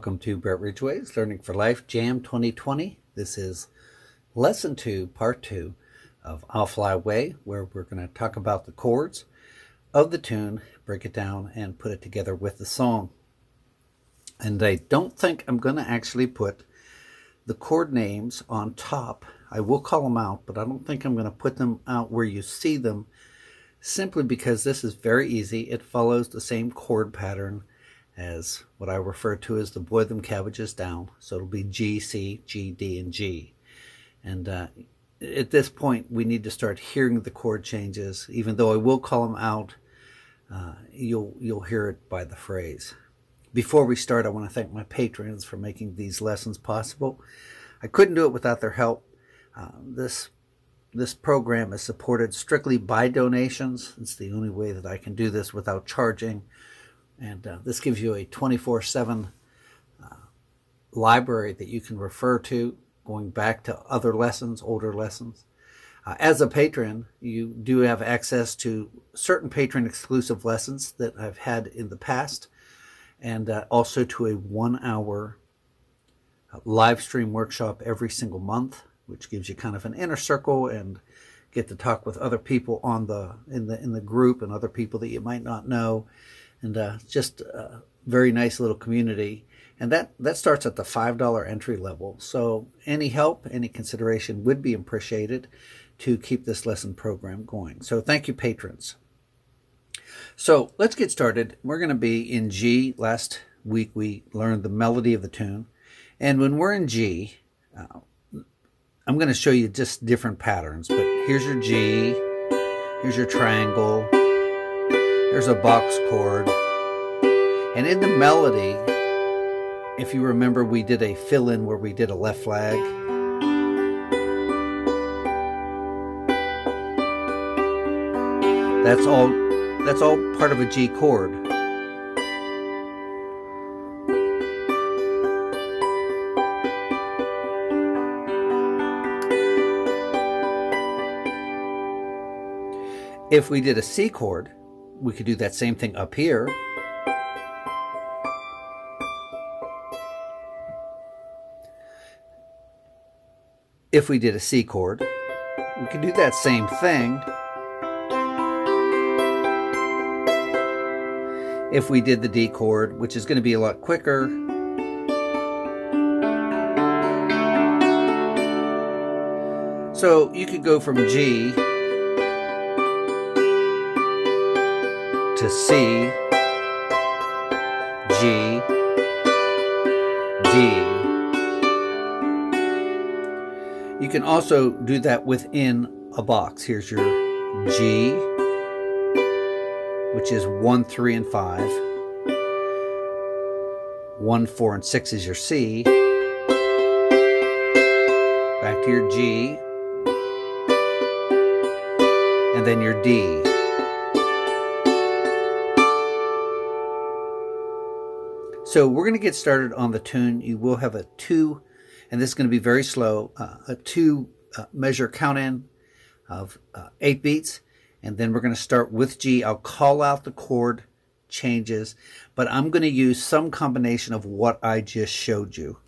Welcome to Brett Ridgeway's Learning for Life Jam 2020. This is lesson two, part two of I'll Fly Away, where we're going to talk about the chords of the tune, break it down, and put it together with the song. And I don't think I'm going to actually put the chord names on top. I will call them out, but I don't think I'm going to put them out where you see them simply because this is very easy. It follows the same chord pattern as what I refer to as the boil them cabbages down. So it'll be G, C, G, D, and G. And uh, at this point, we need to start hearing the chord changes. Even though I will call them out, uh, you'll, you'll hear it by the phrase. Before we start, I want to thank my patrons for making these lessons possible. I couldn't do it without their help. Uh, this this program is supported strictly by donations. It's the only way that I can do this without charging. And uh, this gives you a 24 7 uh, library that you can refer to going back to other lessons, older lessons. Uh, as a patron, you do have access to certain patron exclusive lessons that I've had in the past, and uh, also to a one hour uh, live stream workshop every single month, which gives you kind of an inner circle and get to talk with other people on the in the in the group and other people that you might not know and uh, just a very nice little community. And that, that starts at the $5 entry level. So any help, any consideration would be appreciated to keep this lesson program going. So thank you, patrons. So let's get started. We're going to be in G. Last week we learned the melody of the tune. And when we're in G, uh, I'm going to show you just different patterns. But here's your G, here's your triangle, there's a box chord. And in the melody, if you remember, we did a fill in where we did a left flag. That's all that's all part of a G chord. If we did a C chord, we could do that same thing up here. If we did a C chord, we could do that same thing. If we did the D chord, which is going to be a lot quicker, So you could go from G to C, G, D. You can also do that within a box. Here's your G, which is 1, 3, and 5. 1, 4, and 6 is your C. Back to your G. And then your D. So we're going to get started on the tune. You will have a two, and this is going to be very slow, uh, a two uh, measure count in of uh, eight beats. And then we're going to start with G. I'll call out the chord changes, but I'm going to use some combination of what I just showed you.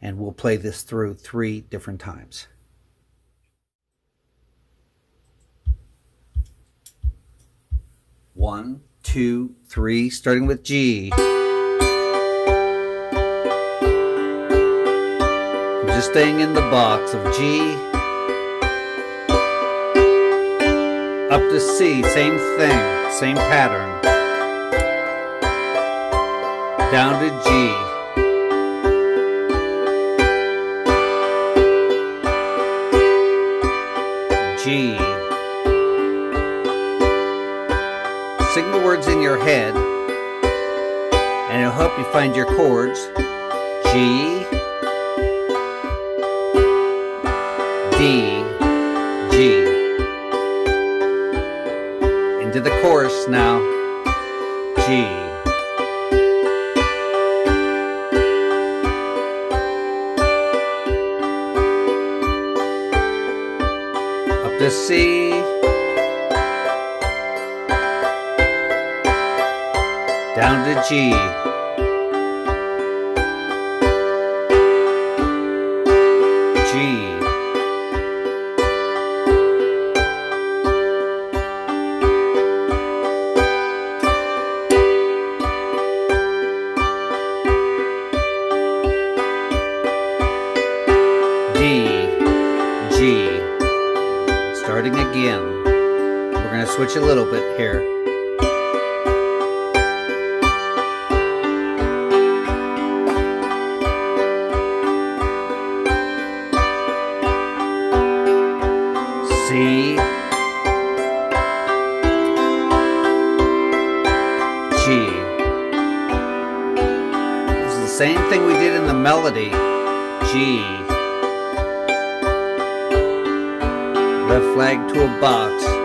And we'll play this through three different times. One, two, three, starting with G. just staying in the box of G up to C, same thing, same pattern. Down to G. G. Sing the words in your head, and it'll help you find your chords. G, G. Into the chorus now. G. Up to C. Down to G. melody G left flag to a box.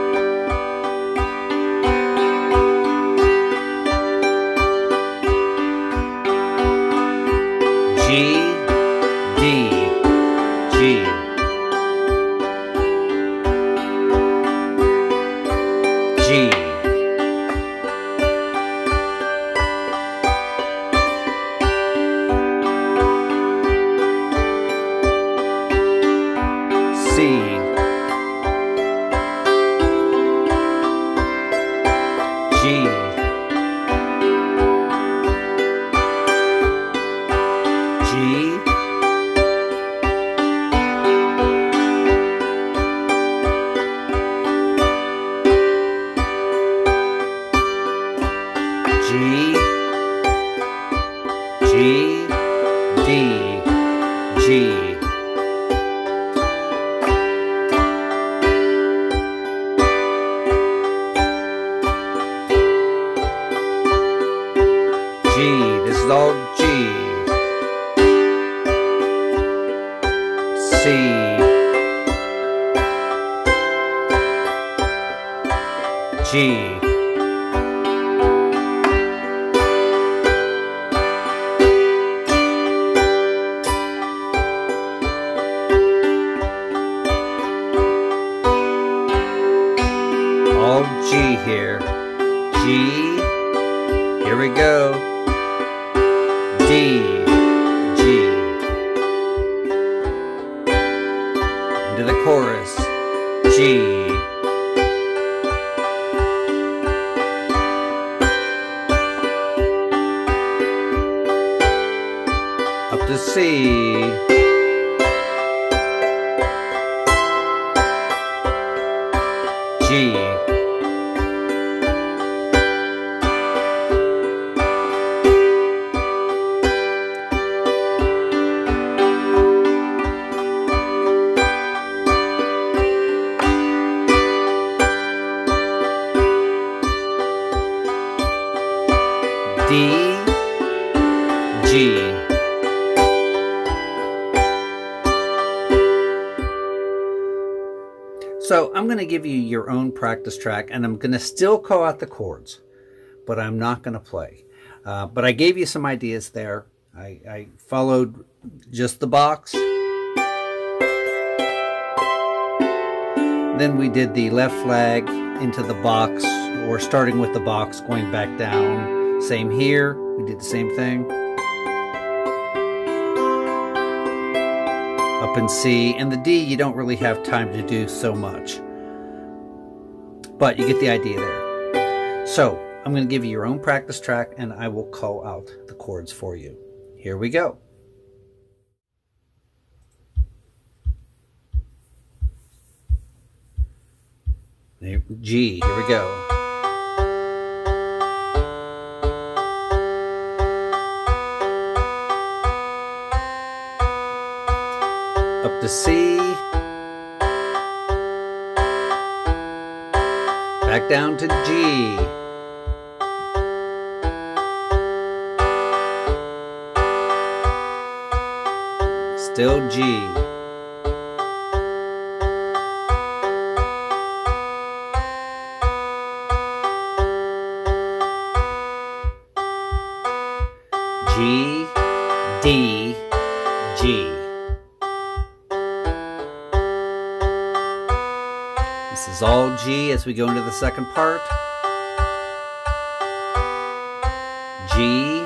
Is G. C. G. All G here. To C. to give you your own practice track and I'm going to still call out the chords, but I'm not going to play. Uh, but I gave you some ideas there. I, I followed just the box. Then we did the left flag into the box or starting with the box going back down. Same here. We did the same thing. Up in C. And the D, you don't really have time to do so much. But you get the idea there. So I'm going to give you your own practice track and I will call out the chords for you. Here we go. G, here we go. Up to C. Down to G. Still. G, we go into the second part. G,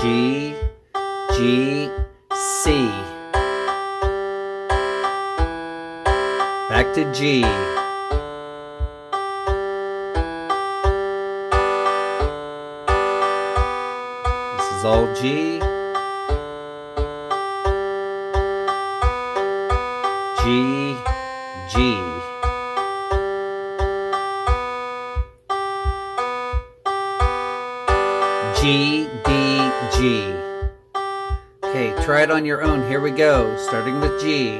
G, go, starting with G.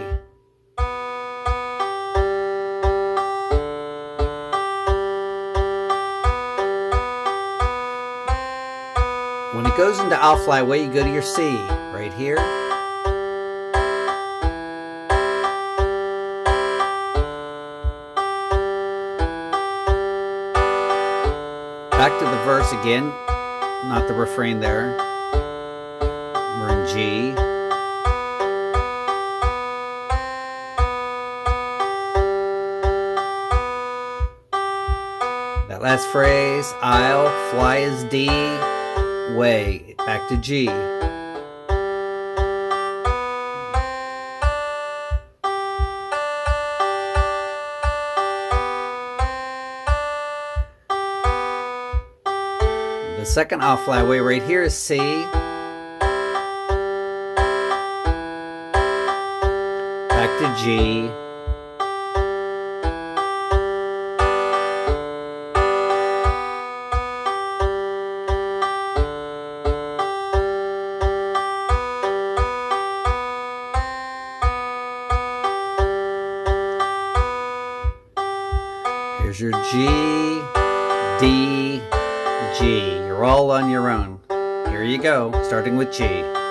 When it goes into I'll Fly Away, you go to your C, right here. Back to the verse again, not the refrain there. We're in G. last phrase, I'll fly as D, way, back to G. The second I'll fly away right here is C. Back to G. starting with G.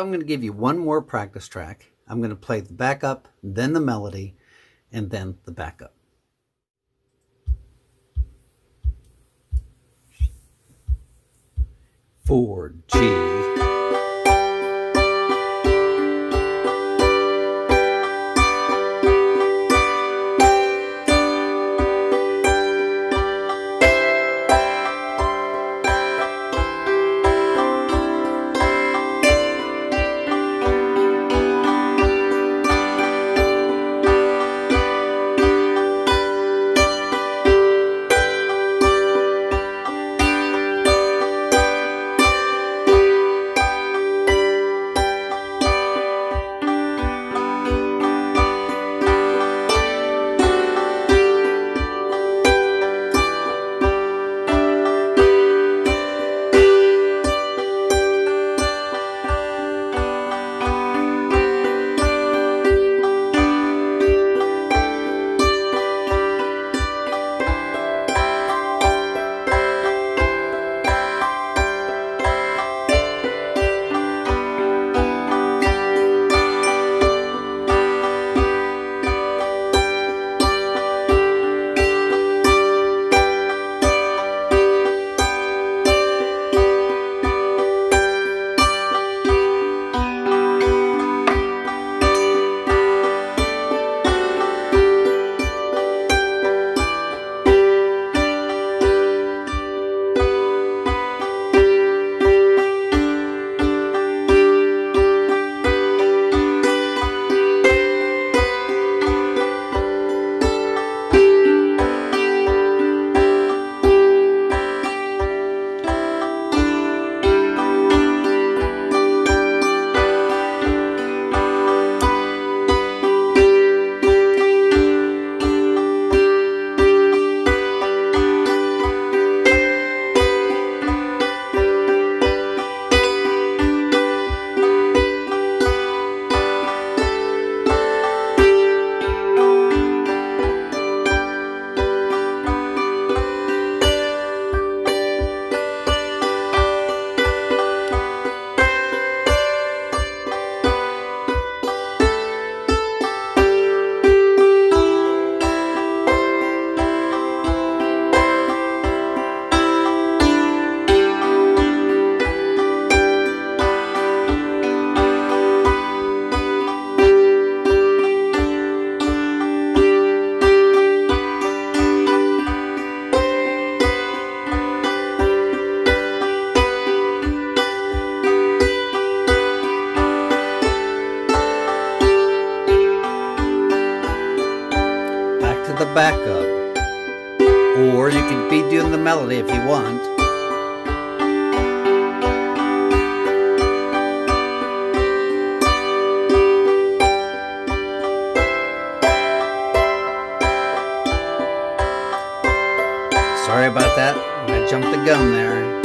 So I'm going to give you one more practice track. I'm going to play the backup, then the melody, and then the backup. Four G. Or you can be doing the melody if you want. Sorry about that. I jumped the gun there.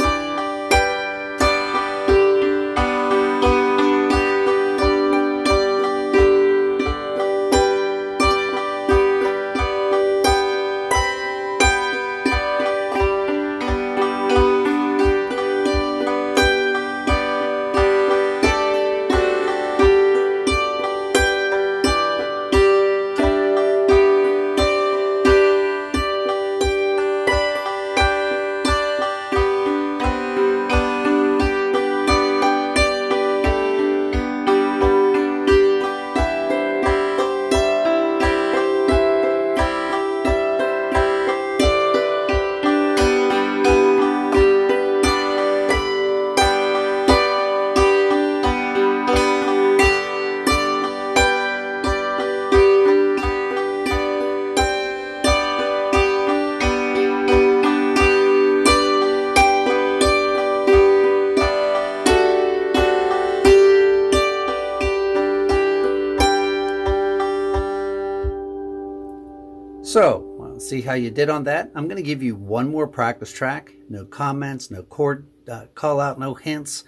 So, well, see how you did on that? I'm going to give you one more practice track. No comments, no chord uh, call out, no hints,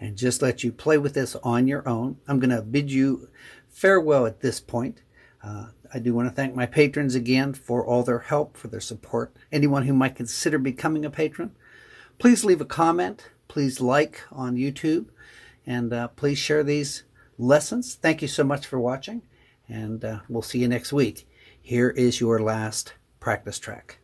and just let you play with this on your own. I'm going to bid you farewell at this point. Uh, I do want to thank my patrons again for all their help, for their support. Anyone who might consider becoming a patron, please leave a comment. Please like on YouTube, and uh, please share these lessons. Thank you so much for watching, and uh, we'll see you next week. Here is your last practice track.